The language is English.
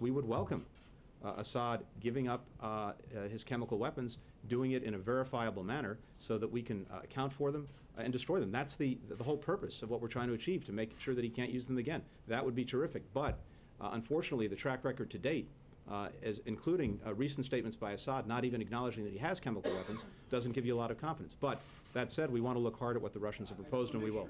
we would welcome uh, Assad giving up uh, uh, his chemical weapons, doing it in a verifiable manner so that we can uh, account for them uh, and destroy them. That's the, the whole purpose of what we're trying to achieve, to make sure that he can't use them again. That would be terrific. But unfortunately, the track record to date, as including recent statements by Assad, not even acknowledging that he has chemical weapons, doesn't give you a lot of confidence. But that said, we want to look hard at what the Russians have proposed, and we will.